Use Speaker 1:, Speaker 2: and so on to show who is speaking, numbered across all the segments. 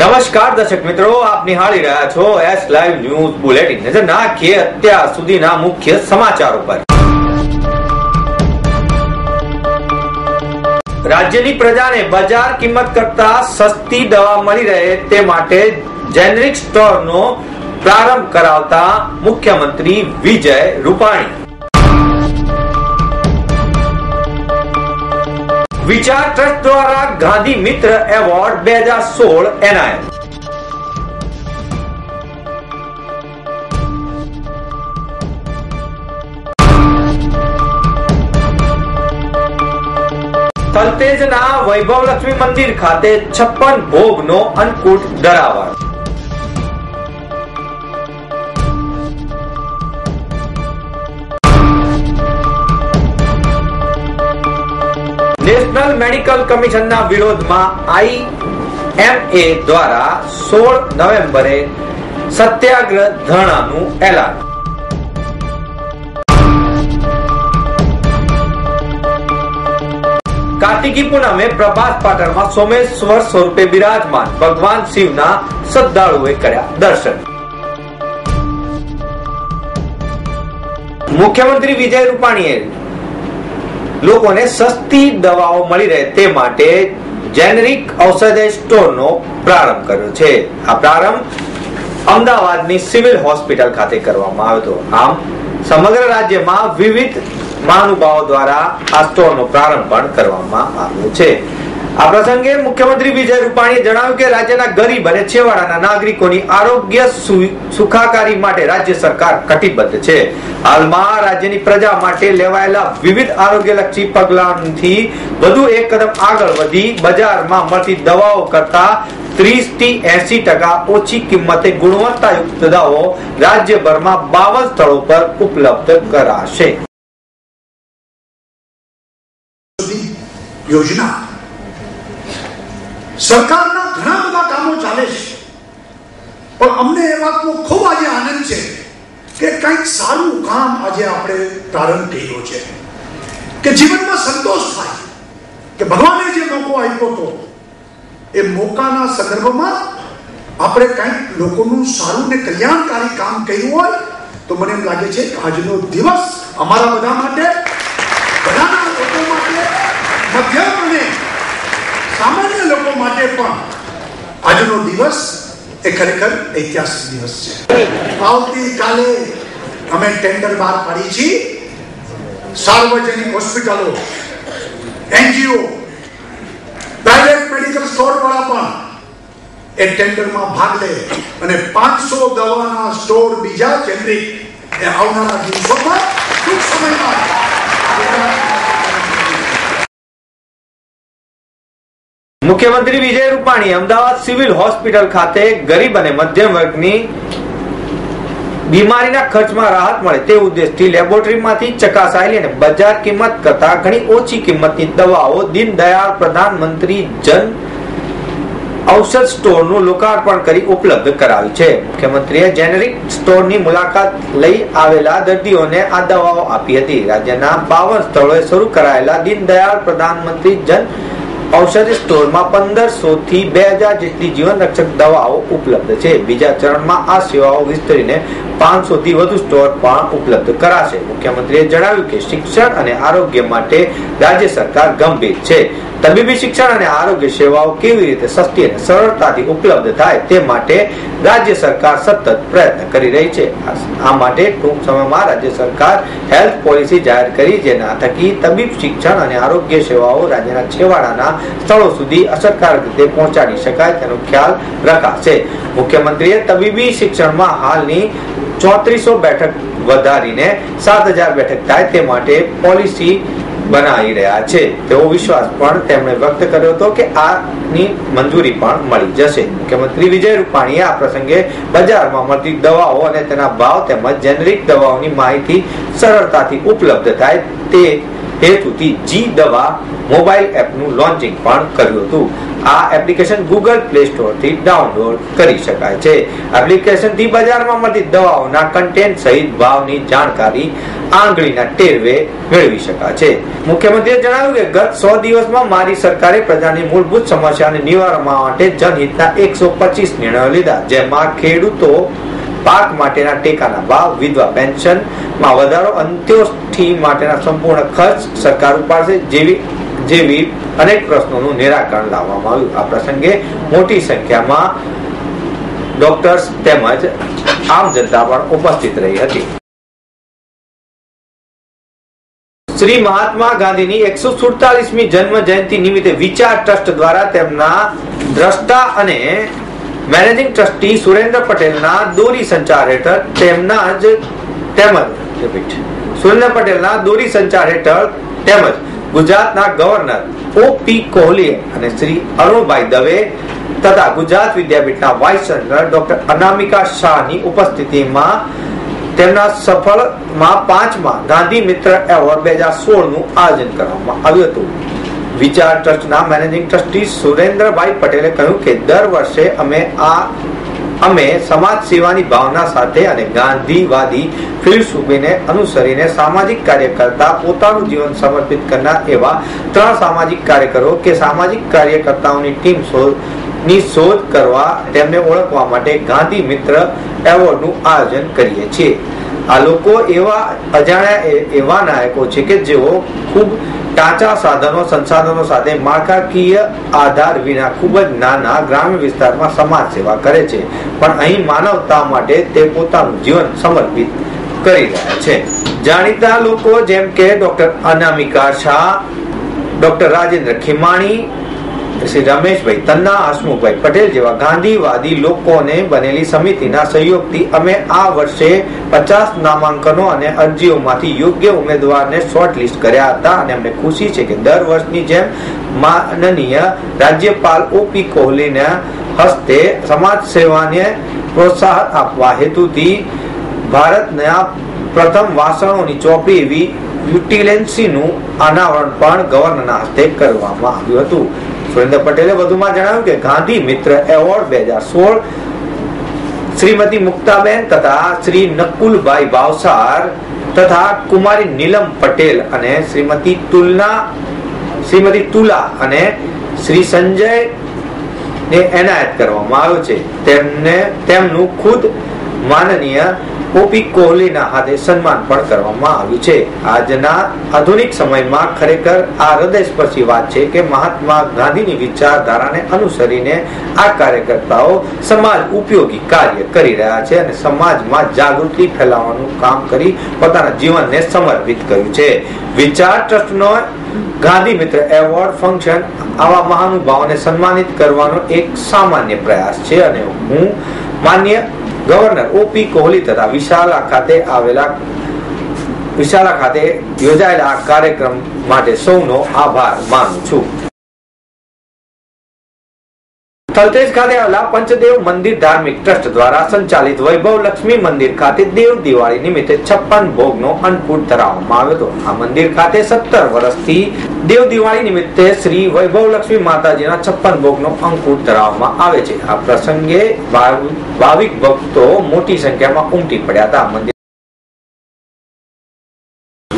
Speaker 1: નમસ્કાર દર્શક મિત્રો, આપ નિહાળી રહ્યા છો એસ લાઈવ ન્યૂઝ બુલેટિન નજર નાખીએ અત્યાર સુધીના મુખ્ય સમાચાર ઉપર. રાજ્યની પ્રજાને બજાર કિંમત કરતા સસ્તી દવા મળી રહે તે માટે જેનરિક સ્ટોરનો પ્રારંભ કરાવતા મુખ્યમંત્રી વિજય રૂપાણી. વિચાર ટ્રસ્ટ દ્વારા ગાંધી મિત્ર એવોર્ડ બે હજાર સોળ એનાયત તલતેજના વૈભવલક્ષ્મી મંદિર ખાતે છપ્પન ભોગનો અન્નકૂટ ધરાવાય નેશનલ મેડિકલ કમિશનના વિરોધમાં આઈએમએ દ્વારા સોળ નવેમ્બરે સત્યાગ્રહ ધરણાનું એલાન. કાર્તિકી પૂનમે પ્રભાસ પાટણમાં સોમેશ્વર સ્વરૂપે બિરાજમાન. ભગવાન શિવના શ્રદ્ધાળુએ કર્યા દર્શન. મુખ્યમંત્રી વિજય રૂપાણીએ લોકોને સસ્તી દવાઓ મળી રહે તે માટે જેનરિક ઔષધ સ્ટોરનો પ્રારંભ કર્યો છે. આ પ્રારંભ અમદાવાદની સિવિલ હોસ્પિટલ ખાતે કરવામાં આવ્યો હતો. આમ, સમગ્ર રાજ્યમાં વિવિધ મહાનુભાવો દ્વારા આ સ્ટોરનો પ્રારંભ પણ કરવામાં આવ્યો છે. આ પ્રસંગે મુખ્યમંત્રી વિજય રૂપાણીએ જણાવ્યું કે રાજ્યના ગરીબ અને છેવાડાના નાગરિકોની આરોગ્ય સુખાકારી માટે રાજ્ય સરકાર કટિબદ્ધ છે. હાલમાં રાજ્યની પ્રજા માટે લેવાયેલા વિવિધ આરોગ્યલક્ષી પગલાંથી વધુ એક કદમ આગળ વધી બજારમાં મળતી દવાઓ કરતા ત્રીસથી એસી ટકા ઓછી કિંમતે ગુણવત્તાયુક્ત દવાઓ રાજ્યભરમાં બાવન સ્થળો પર ઉપલબ્ધ કરાશે.
Speaker 2: યોજના સરકારના ઘણા બધા કામો ચાલે છે. પણ અમને એ વાતનો ખૂબ આજે આનંદ છે કે કંઈક સારું કામ આજે આપણે પ્રારંભ કર્યો છે. કે જીવનમાં સંતોષ થાય. કે ભગવાને જે મોકો આપ્યો હતો, એ મોકાના સંદર્ભમાં આપણે કંઈક લોકોનું સારું ને કલ્યાણકારી કામ કર્યું હોય, તો મને એમ લાગે છે કે આજનો દિવસ અમારા બધા માટે, બધાના લોકો માટે મધ્યમ અને સામાન્ય લોકો માટે પણ આજનો દિવસ એ ખરેખર ઐતિહાસિક દિવસ છે. આવતીકાલે અમે ટેન્ડર બહાર પાડી છીએ સાર્વજનિક હોસ્પિટલો, એનજીઓ પ્રાઇવેટ મેડિકલ સ્ટોર વાળા પણ એ ટેન્ડરમાં ભાગ લે અને પાંચસો દવાના સ્ટોર બીજા કેન્દ્રિત એ આવનારા દિવસોમાં ટૂંક સમયમાં
Speaker 1: મુખ્યમંત્રી વિજય રૂપાણી અમદાવાદ સિવિલ હોસ્પિટલ ખાતે ગરીબ અને મધ્યમ વર્ગની બીમારીના ખર્ચમાં રાહત મળે તે ઉદ્દેશથી લેબોરેટરીમાંથી ચકાસાયેલી અને બજાર કિંમત કરતા ઘણી ઓછી કિંમતની દવાઓ દીનદયાળ પ્રધાનમંત્રી જન ઔષધ સ્ટોરનું લોકાર્પણ કરી ઉપલબ્ધ કરાવી છે. મુખ્યમંત્રીએ જેનેરિક સ્ટોરની મુલાકાત લઈ આવેલા દર્દીઓને આ દવાઓ આપી હતી. રાજ્યના બાવન સ્થળોએ શરૂ કરાયેલા દીનદયાળ પ્રધાનમંત્રી જન ઔષધિ સ્ટોરમાં પંદરસો થી બે હજાર જેટલી જીવન રક્ષક દવાઓ ઉપલબ્ધ છે. બીજા ચરણમાં આ સેવાઓ વિસ્તરીને પાંચસો થી વધુ સ્ટોર પણ ઉપલબ્ધ કરાશે. મુખ્યમંત્રીએ જણાવ્યું કે શિક્ષણ અને આરોગ્ય માટે રાજ્ય સરકાર ગંભીર છે. તબીબી શિક્ષણ અને આરોગ્ય સેવાઓ કેવી રીતે સસ્તી અને સરળતાથી ઉપલબ્ધ થાય તે માટે રાજ્ય સરકાર સતત પ્રયત્ન કરી રહી છે. આ માટે ટૂંક સમયમાં રાજ્ય સરકાર હેલ્થ પોલિસી જાહેર કરી, જેના થકી તબીબ શિક્ષણ અને આરોગ્ય સેવાઓ રાજ્યના છેવાડાના સ્થળો સુધી અસરકારક રીતે પહોંચાડી શકાય તેનો ખ્યાલ રખાશે. મુખ્યમંત્રીએ તબીબી શિક્ષણમાં હાલની ચોત્રીસો બેઠક વધારીને સાત હજાર બેઠક થાય તે માટે પોલિસી બનાવી રહ્યા છે તેવો વિશ્વાસ પણ તેમણે વ્યક્ત કર્યો હતો કે આની મંજૂરી પણ મળી જશે. મુખ્યમંત્રી વિજય રૂપાણીએ આ પ્રસંગે બજારમાં મળતી દવાઓ અને તેના ભાવ તેમજ જેનરિક દવાઓની માહિતી સરળતાથી ઉપલબ્ધ થાય તે હેતુથી જી દવા મોબાઈલ એપનું લોન્ચિંગ પણ કર્યું હતું. આ એપ્લિકેશન ગૂગલ પ્લે સ્ટોરથી ડાઉનલોડ કરી શકાય છે. એપ્લિકેશનથી બજારમાં મળતી દવાઓના કન્ટેન્ટ સહિત ભાવની જાણકારી આંગળીના ટેરવે મેળવી શકાય છે. મુખ્યમંત્રીએ જણાવ્યું કે ગત સો દિવસમાં મારી સરકારે પ્રજાની મૂળભૂત સમસ્યાને નિવારવા માટે જનહિતના એકસો પચીસ નિર્ણયો લીધા, જેમાં ખેડૂતો પાક માટેના ટેકાના ભાવ વિધવા પેન્શનમાં વધારો અંત્યોષ્ઠી માટેના સંપૂર્ણ ખર્ચ સરકાર ઉપાડશે જેવી જેવી અનેક પ્રશ્નોનું નિરાકરણ લાવવામાં આવ્યું. આ પ્રસંગે મોટી સંખ્યામાં ડોક્ટર્સ તેમજ આમ જનતા પણ ઉપસ્થિત રહી હતી. શ્રી મહાત્મા ગાંધીની એકસો સુડતાલીસમી જન્મ જયંતિ નિમિત્તે વિચાર ટ્રસ્ટ દ્વારા તેમના દ્રષ્ટા અને મેનેજિંગ ટ્રસ્ટી સુરેન્દ્ર પટેલના દોરી સંચાર હેઠળ તેમના જ તેમજ સુરેન્દ્ર પટેલના દોરી સંચાર હેઠળ તેમજ ગુજરાતના ગવર્નર ઓ પી કોહલી અને શ્રી અરુણભાઈ દવે તથા ગુજરાત વિદ્યાપીઠના વાઇસ ચાન્સલર ડોક્ટર અનામિકા શાહની ઉપસ્થિતિમાં તેમના સફળમાં પાંચમા ગાંધી મિત્ર એવોર્ડ બે હજાર સોળનું આયોજન કરવામાં આવ્યું હતું. વિચાર ટ્રસ્ટના મેનેજિંગ ટ્રસ્ટી સુરેન્દ્રભાઈ પટેલે કહ્યું કે દર વર્ષે અમે આ અમે સમાજ સેવાની ભાવના સાથે અને ગાંધીવાદી ફિલસૂફીને અનુસરીને સામાજિક કાર્ય કરતા પોતાનું જીવન સમર્પિત કરનાર એવા ત્રણ સામાજિક કાર્યકરો કે સામાજિક કાર્યકર્તાઓની ટીમ શોધની શોધ કરવા તેમને ઓળખવા માટે ગાંધી મિત્ર એવોર્ડનું આયોજન કરીએ છીએ. આ લોકો એવા અજાણ્યા એવા નાયકો છે કે જેઓ ખૂબ કાચા સાધનો સંસાધનો સાથે માળખાકીય આધાર વિના ખૂબ જ નાના ગ્રામ્ય વિસ્તારમાં સમાજ સેવા કરે છે. પણ અહીં માનવતા માટે તે પોતાનું જીવન સમર્પિત કરી રહ્યા છે. જાણીતા લોકો જેમ કે ડોક્ટર અનામિકા શાહ, ડોક્ટર રાજેન્દ્ર ખીમાણી શ્રી રમેશભાઈ, તન્ના હસમુખભાઈ પટેલ જેવા ગાંધીવાદી લોકોને બનેલી સમિતિના સહયોગથી અમે આ વર્ષે પચાસ નામાંકનો અને અરજીઓમાંથી યોગ્ય ઉમેદવારને શોર્ટલિસ્ટ કર્યા હતા અને અમને ખુશી છે કે દર વર્ષની જેમ માનનીય રાજ્યપાલ ઓપી કોહલીના હસ્તે સમાજ સેવાને પ્રોત્સાહન આપવા હેતુથી ભારતના પ્રથમ વાસણોની ચોપડી એવી યુટિલેન્સીનું અનાવરણ પણ ગવર્નરના હસ્તે કરવામાં આવ્યું હતું. સુરેન્દ્ર પટેલે વધુમાં જણાવ્યું કે ગાંધી મિત્ર એવોર્ડ બે હજાર સોળ શ્રીમતી મુક્તાબેન તથા શ્રી નકુલભાઈ ભાવસાર તથા કુમારી નીલમ પટેલ અને શ્રીમતી તુલના, શ્રીમતી તુલા અને શ્રી સંજય ને એનાયત કરવામાં આવ્યો છે. તેમને તેમનું ખુદ માનનીય ઓપી કોહલીના હાથે સન્માન પણ કરવામાં આવ્યું છે. આજના આધુનિક સમયમાં ખરેખર આ હૃદયસ્પર્શી વાત છે કે મહાત્મા ગાંધીની વિચારધારાને અનુસરીને આ કાર્યકર્તાઓ સમાજ ઉપયોગી કાર્ય કરી રહ્યા છે અને સમાજમાં જાગૃતિ ફેલાવવાનું કામ કરી પોતાના જીવનને સમર્પિત કર્યું છે. વિચાર ટ્રસ્ટનો ગાંધી મિત્ર એવોર્ડ ફંક્શન આવા મહાનુભાવોને સન્માનિત કરવાનો એક સામાન્ય પ્રયાસ છે અને હું માન્ય ગવર્નર ઓપી કોહલી તથા વિશાલા ખાતે આવેલા વિશાલા ખાતે યોજાયેલા આ કાર્યક્રમ માટે સૌનો આભાર માનું છું. થલતેજ ખાતે આવેલા પંચદેવ મંદિર ધાર્મિક ટ્રસ્ટ દ્વારા સંચાલિત વૈભવ લક્ષ્મી મંદિર ખાતે દેવ દિવાળી નિમિત્તે છપ્પન ભોગનો અન્નકૂટ ધરાવવામાં આવ્યો હતો. આ મંદિર ખાતે સત્તર વર્ષથી દેવ દિવાળી નિમિત્તે શ્રી વૈભવ લક્ષ્મી માતાજીના છપ્પન ભોગનો અંકુટ ધરાવવામાં આવે છે. આ પ્રસંગે ભાવ- ભાવિક ભક્તો મોટી સંખ્યામાં ઉમટી પડ્યા હતા. મંદિર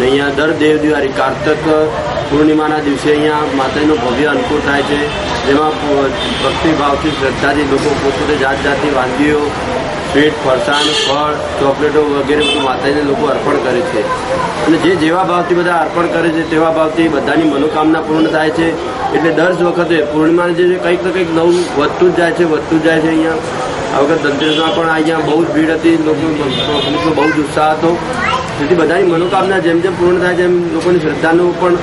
Speaker 3: અહીંયા દર દેવ દિવાળી કાર્તક પૂર્ણિમાના દિવસે અહીંયા માતાજીનો ભવ્ય અનુકૂળ થાય છે. જેમાં ભક્તિભાવથી શ્રદ્ધાથી લોકો પોતપોતે જાત જાતની વાનગીઓ, સ્વીટ, ફરસાણ, ફળ, ચોકલેટો વગેરે બધું માતાજીને લોકો અર્પણ કરે છે. અને જે જેવા ભાવથી બધા અર્પણ કરે છે, તેવા ભાવથી બધાની મનોકામના પૂર્ણ થાય છે. એટલે દર વખતે પૂર્ણિમાને જે કંઈક ને કંઈક નવું વધતું જ જાય છે, વધતું જ જાય છે અહીંયા. આ વખત ધનતેરસમાં પણ અહીંયા બહુ જ ભીડ હતી, લોકો બહુ જ ઉત્સાહ હતો. તેથી બધાની મનોકામના જેમ જેમ પૂર્ણ થાય તેમ લોકોની શ્રદ્ધાનો પણ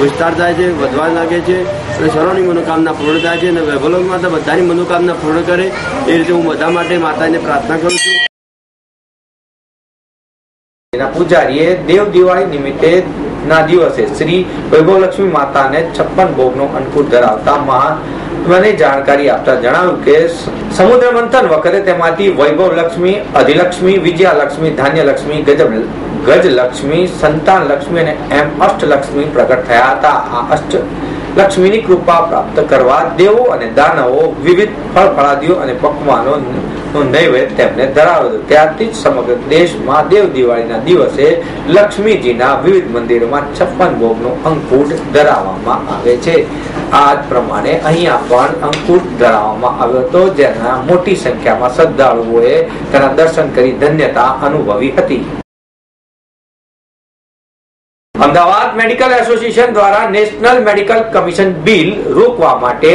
Speaker 3: વિસ્તાર થાય છે, વધવા લાગે છે. અને સર્વની મનોકામના પૂર્ણ થાય છે અને વૈભવ માતા બધાની મનોકામના પૂર્ણ કરે એ રીતે હું બધા માટે માતાને પ્રાર્થના કરું છું.
Speaker 1: પૂજારીએ દેવ દિવાળી નિમિત્તે ના દિવસે શ્રી વૈભવલક્ષ્મી માતાને છપ્પન ભોગનો અન્નકૂટ ધરાવતા મહાત્માની જાણકારી આપતા જણાવ્યું કે સમુદ્ર મંથન વખતે તેમાંથી વૈભવ લક્ષ્મી અધિલક્ષ્મી, વિજયાલક્ષ્મી, ધાન્યલક્ષ્મી, ગજબ, ગજલક્ષ્મી સંતાન લક્ષ્મી અને એમ અષ્ટલક્ષ્મી પ્રગટ થયા હતા. આ અષ્ટ લક્ષ્મીની કૃપા પ્રાપ્ત કરવા દેવો અને દાનવો, વિવિધ ફળ ફળાદીઓ અને પકવાનો નૈવેદ્ય તેમને ધરાવ્યો ત્યારથી જ સમગ્ર દેશમાં દેવ દિવાળીના દિવસે લક્ષ્મીજીના વિવિધ મંદિરોમાં છપ્પન ભોગનો અંકુટ ધરાવવામાં આવે છે. આ જ પ્રમાણે અહીંયા પણ અંકુટ ધરાવવામાં આવ્યો હતો, જેના મોટી સંખ્યામાં શ્રદ્ધાળુઓએ તેના દર્શન કરી ધન્યતા અનુભવી હતી. અમદાવાદ મેડિકલ એસોસિએશન દ્વારા નેશનલ મેડિકલ કમિશન બિલ રોકવા માટે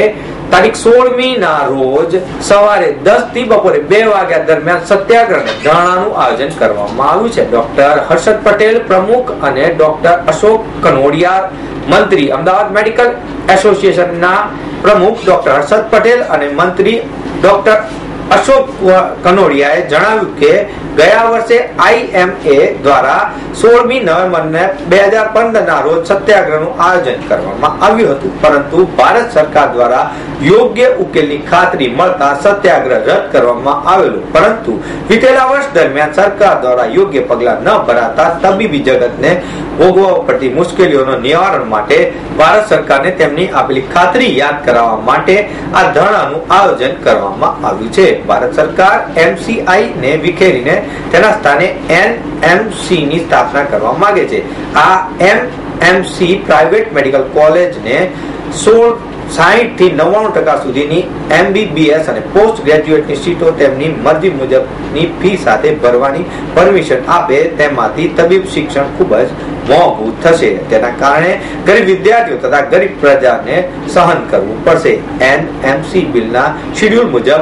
Speaker 1: તારીખ સોળમી ના રોજ સવારે દસથી બપોરે બે વાગ્યા દરમિયાન સત્યાગ્રહ ધરણાનું આયોજન કરવામાં આવ્યું છે. ડોક્ટર હર્ષદ પટેલ પ્રમુખ અને ડોક્ટર અશોક કનોડિયા મંત્રી અમદાવાદ મેડિકલ એસોસિએશનના પ્રમુખ ડોક્ટર હર્ષદ પટેલ અને મંત્રી ડોક્ટર અશોક કનોડિયાએ જણાવ્યું કે ગયા વર્ષે આઈએમએ દ્વારા સોળમી નવેમ્બરને બે હજાર પંદરના રોજ સત્યાગ્રહનું આયોજન કરવામાં આવ્યું હતું. પરંતુ ભારત સરકાર દ્વારા યોગ્ય ઉકેલની ખાતરી મળતા સત્યાગ્રહ રદ કરવામાં આવેલું. પરંતુ વિતેલા વર્ષ દરમિયાન સરકાર દ્વારા યોગ્ય પગલાં ન ભરાતા તબીબી જગતને ભોગવવા પડતી મુશ્કેલીઓનો નિવારણ માટે ભારત સરકારને તેમની આપેલી ખાતરી યાદ કરાવવા માટે આ ધરણાનું આયોજન કરવામાં આવ્યું છે. ભારત સરકાર એમસીઆઈ ને વિખેરીને તેના સ્થાને એનએમસી ની સ્થાપના કરવા માંગે છે. આ એમએમસી પ્રાઇવેટ મેડિકલ કોલેજને સોળ સાહીઠથી નવ્વાણું ટકા સુધીની એમબીબીએસ અને પોસ્ટ ગ્રેજ્યુએટની સીટો તેમની મરજી મુજબની ફી સાથે ભરવાની પરમિશન આપે તેમાંથી તબીબ શિક્ષણ ખૂબ જ મોંઘું થશે. તેના કારણે ગરીબ વિદ્યાર્થીઓ તથા ગરીબ પ્રજાને સહન કરવું પડશે. એનએમસી બિલના શેડ્યુલ મુજબ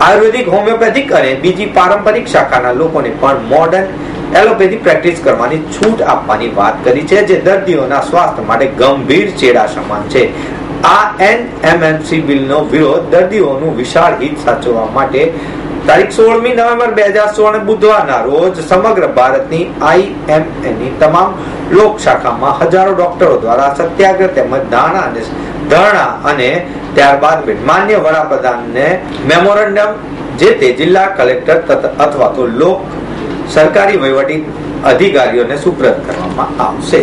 Speaker 1: આયુર્વેદિક, હોમિયોપેથિક અને બીજી પારંપરિક શાખાના લોકોને પણ મોડર્ન એલોપેથી પ્રેક્ટિસ કરવાની છૂટ આપવાની વાત કરી છે, જે દર્દીઓના સ્વાસ્થ્ય માટે ગંભીર ચેડા સમાન છે. આ એનએમએમસી બિલનો વિરોધ દર્દીઓનું વિશાળ હિત સાચવવા માટે તારીખ સોળમી નવેમ્બર બે હજાર સોળ બુધવારના રોજ સમગ્ર ભારતની આઈએમએની તમામ લોક શાખામાં હજારો ડોક્ટરો દ્વારા સત્યાગ્રહ તેમજ ધારણા અને ધરણા અને ત્યારબાદ માન્ય વડાપ્રધાનને મેમોરેન્ડમ, જે તે જિલ્લા કલેક્ટર અથવા તો લોક સરકારી વહીવટી અધિકારીઓને સુપ્રત કરવામાં આવશે.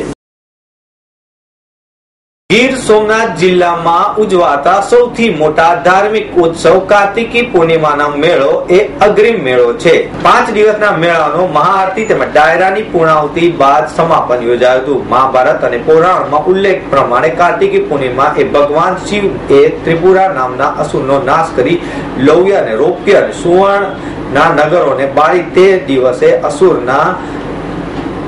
Speaker 1: ગીર સોમનાથ જિલ્લામાં ઉજવાતા સૌથી મોટા ધાર્મિક ઉત્સવ કાર્તિકી પૂર્ણિમાનો મેળો એ અગ્રિમ મેળો છે. પાંચ દિવસના મેળાનો મહાઆરતી તેમજ ડાયરાની પૂર્ણાહુતિ બાદ સમાપન યોજાયું હતું. મહાભારત અને પુરાણમાં ઉલ્લેખ પ્રમાણે કાર્તિકી પૂર્ણિમા એ ભગવાન શિવ એ ત્રિપુરા નામના અસુરનો નાશ કરી લૌય અને રૌપ્ય અને સુવર્ણ ના નગરોને બાળી તે દિવસે અસુરના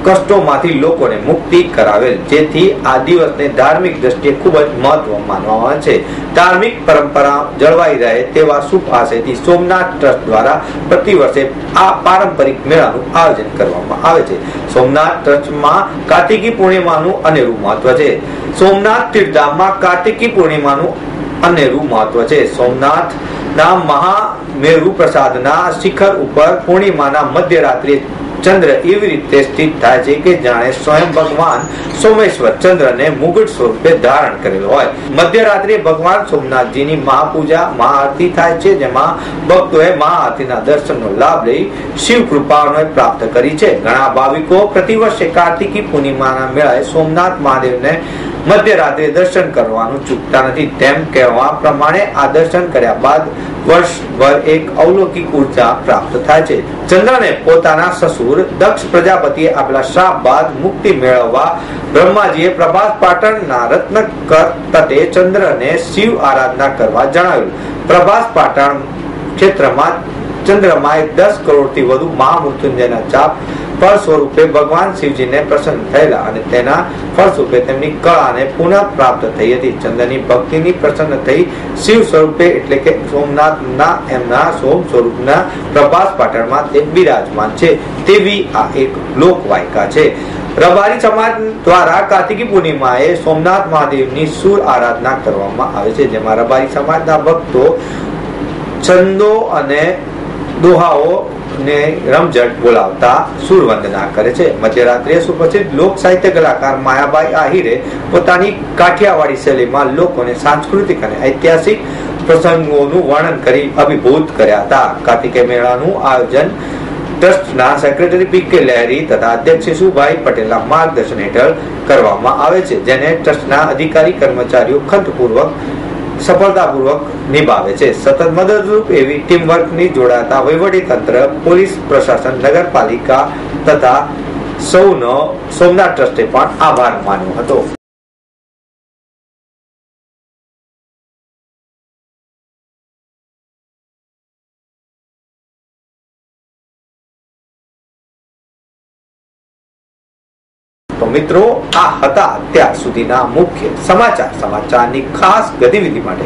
Speaker 1: કષ્ટોમાંથી લોકોને મુક્તિ કરાવેલ, જેથી આ દિવસને ધાર્મિક દ્રષ્ટિએ ખૂબ જ મહત્વ માનવામાં છે. ધાર્મિક પરંપરા જળવાઈ રહે તેવા શુભ આશયથી સોમનાથ ટ્રસ્ટ દ્વારા પ્રતિ વર્ષે આ પારંપરિક મેળાનું આયોજન કરવામાં આવે છે. સોમનાથ ટ્રસ્ટમાં કાર્તિકી પૂર્ણિમાનું અનેરું મહત્વ છે. સોમનાથ તીર્થધામમાં કાર્તિકી પૂર્ણિમાનું અનેરું મહત્વ છે. સોમનાથ ના મહામેરુ પ્રસાદના શિખર ઉપર પૂર્ણિમાના મધ્યરાત્રિએ ચંદ્ર એવી રીતે સ્થિત થાય છે કે જાણે સ્વયં ભગવાન સોમેશ્વર ચંદ્રને મુગટ સ્વરૂપે ધારણ કરેલો હોય. મધ્યરાત્રિએ ભગવાન સોમનાથજીની મહાપૂજા, મહાઆરતી થાય છે, જેમાં ભક્તોએ મહાઆરતીના દર્શનનો લાભ લઈ શિવ કૃપાનો પ્રાપ્ત કરી છે. ઘણા ભાવિકો પ્રતિવર્ષે કાર્તિકી પૂર્ણિમાના મેળાએ સોમનાથ મહાદેવને મધ્યરાત્રે દર્શન કરવાનું ચૂકતા નથી. તેમ કહેવા પ્રમાણે આ દર્શન કર્યા બાદ વર્ષભર એક અવલૌકિક ઊર્જા પ્રાપ્ત થાય છે. ચંદ્રને પોતાના સસુર, દક્ષ પ્રજાપતિએ આપેલા શ્રાપ બાદ મુક્તિ મેળવવા બ્રહ્માજીએ પ્રભાસ પાટણના રત્નકર તટે ચંદ્રને શિવ આરાધના કરવા જણાવ્યું. પ્રભાસ પાટણ ક્ષેત્રમાં ચંદ્રમાએ દસ કરોડથી વધુ મહામૃત્યુંજયના ચાપ ફળ સ્વરૂપે ભગવાન શિવજીને પ્રસન્ન થયેલા અને તેના ફળ સ્વરૂપે તેમની કળાને પુનઃ પ્રાપ્ત થઈ હતી. ચંદ્રની ભક્તિની પ્રસન્ન થઈ શિવ સ્વરૂપે એટલે કે સોમનાથના એમના સોમ સ્વરૂપના પ્રભાસ પાટણમાં તે બિરાજમાન છે. તેવી આ એક લોકવાયકા છે. રબારી સમાજ દ્વારા કાર્તિકી પૂર્ણિમાએ સોમનાથ મહાદેવની સુર આરાધના કરવામાં આવે છે. જેમાં રબારી સમાજના ભક્તો છંદો અને દોહાઓ ને રમઝટ બોલાવતા સુર વંદના કરે છે. મધ્યરાત્રિએ સુપ્રસિદ્ધ લોક સાહિત્ય કલાકાર માયાભાઈ આહિરે પોતાની કાઠિયાવાડી શૈલીમાં લોકોને સાંસ્કૃતિક અને ઐતિહાસિક પ્રસંગોનું વર્ણન કરી અભિભૂત કર્યા હતા. કાર્તિકે મેળાનું આયોજન ટ્રસ્ટના સેક્રેટરી પી કે લહેરી તથા અધ્યક્ષ શિશુભાઈ પટેલના માર્ગદર્શન હેઠળ કરવામાં આવે છે, જેને ટ્રસ્ટના અધિકારી કર્મચારીઓ ખંતપૂર્વક સફળતાપૂર્વક નિભાવે છે. સતત મદદરૂપ એવી ટીમ વર્કની જોડાતા વહીવટી તંત્ર પોલીસ પ્રશાસન, નગરપાલિકા તથા સૌનો સોમનાથ ટ્રસ્ટે પણ આભાર માન્યો હતો. મિત્રો, આ હતા અત્યાર સુધીના મુખ્ય સમાચાર, સમાચારની ખાસ ગતિવિધિ માટે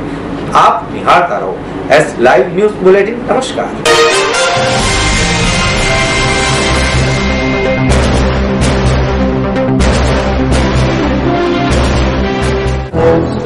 Speaker 1: આપ નિહાળતા રહો. એસ લાઈવ ન્યૂઝ બુલેટિન, નમસ્કાર.
Speaker 4: Thank